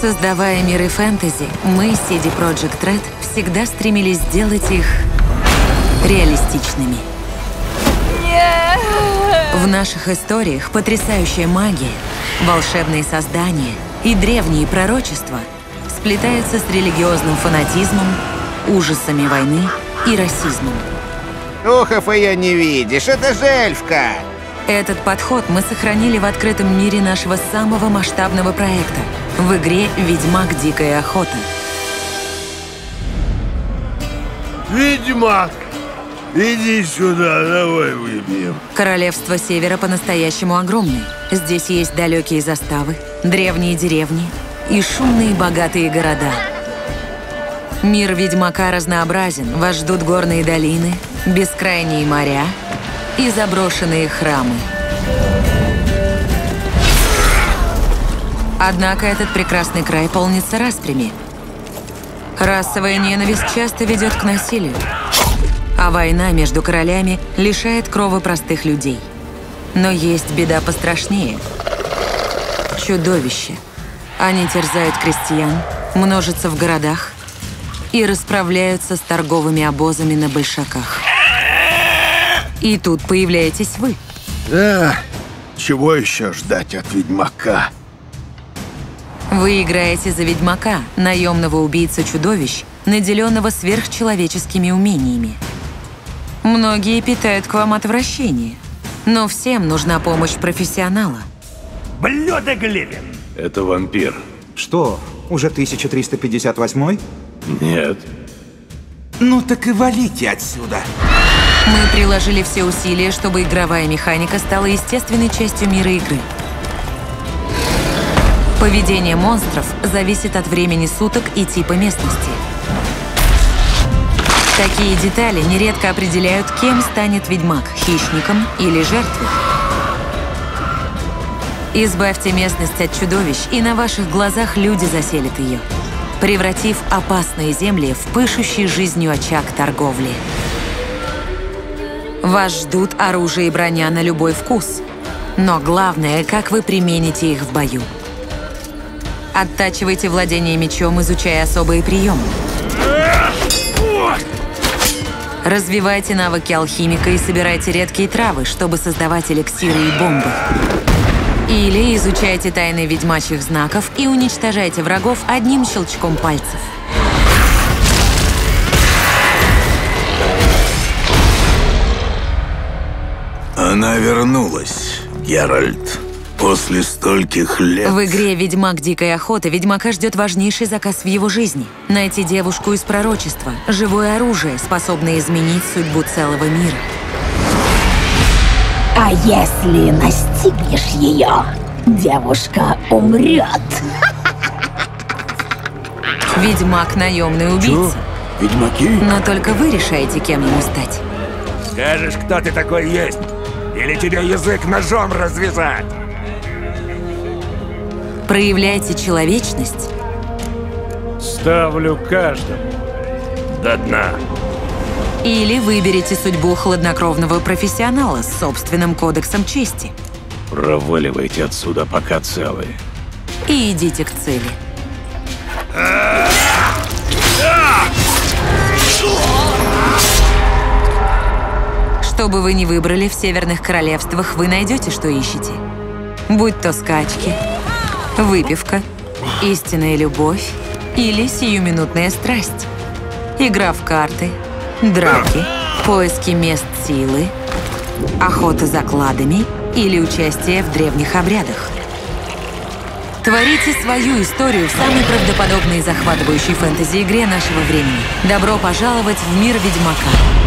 Создавая миры фэнтези, мы, CD Projekt Red, всегда стремились сделать их реалистичными. В наших историях потрясающая магия, волшебные создания и древние пророчества сплетаются с религиозным фанатизмом, ужасами войны и расизмом. Ухов ее не видишь, это же эльфка! Этот подход мы сохранили в открытом мире нашего самого масштабного проекта в игре «Ведьмак. Дикая охота». Ведьмак! Иди сюда, давай выпьем. Королевство Севера по-настоящему огромное. Здесь есть далекие заставы, древние деревни и шумные богатые города. Мир Ведьмака разнообразен. Вас ждут горные долины, бескрайние моря и заброшенные храмы. Однако этот прекрасный край полнится распрями. Расовая ненависть часто ведет к насилию, а война между королями лишает крови простых людей. Но есть беда пострашнее. Чудовища. Они терзают крестьян, множатся в городах и расправляются с торговыми обозами на большаках. И тут появляетесь вы. Да, чего еще ждать от ведьмака? Вы играете за ведьмака, наемного убийца-чудовищ, наделенного сверхчеловеческими умениями. Многие питают к вам отвращение, но всем нужна помощь профессионала. Блюдо Глебин! Это вампир. Что, уже 1358? Нет. Ну так и валите отсюда. Мы приложили все усилия, чтобы игровая механика стала естественной частью мира игры. Поведение монстров зависит от времени суток и типа местности. Такие детали нередко определяют, кем станет ведьмак – хищником или жертвой. Избавьте местность от чудовищ, и на ваших глазах люди заселят ее, превратив опасные земли в пышущий жизнью очаг торговли. Вас ждут оружие и броня на любой вкус. Но главное, как вы примените их в бою. Оттачивайте владение мечом, изучая особые приемы. Развивайте навыки алхимика и собирайте редкие травы, чтобы создавать эликсиры и бомбы. Или изучайте тайны ведьмачьих знаков и уничтожайте врагов одним щелчком пальцев. Она вернулась, Геральт. После стольких лет... В игре «Ведьмак. Дикая охота» Ведьмака ждет важнейший заказ в его жизни. Найти девушку из пророчества, живое оружие, способное изменить судьбу целого мира. А если настигнешь ее, девушка умрет. Ведьмак – наемный убийца. Ведьмаки? Но только вы решаете, кем ему стать. Скажешь, кто ты такой есть? Или тебе язык ножом развязать? Проявляйте человечность Ставлю каждому. До дна. или выберите судьбу хладнокровного профессионала с собственным кодексом чести. Проваливайте отсюда, пока целые. И идите к цели. Бы вы ни выбрали, в Северных Королевствах вы найдете, что ищете. Будь то скачки, выпивка, истинная любовь или сиюминутная страсть. Игра в карты, драки, поиски мест силы, охота за кладами или участие в древних обрядах. Творите свою историю в самой правдоподобной и захватывающей фэнтези-игре нашего времени. Добро пожаловать в мир Ведьмака.